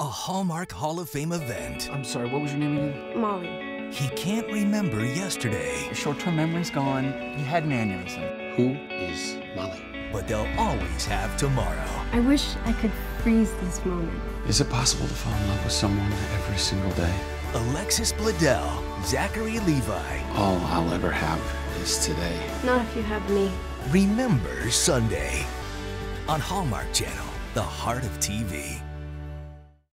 a Hallmark Hall of Fame event. I'm sorry, what was your name again? Molly. He can't remember yesterday, Your short-term memory's gone. You had an aneurysm. Who is Molly? but they'll always have tomorrow. I wish I could freeze this moment. Is it possible to fall in love with someone every single day? Alexis Bledel, Zachary Levi. All I'll ever have is today. Not if you have me. Remember Sunday on Hallmark Channel, the heart of TV.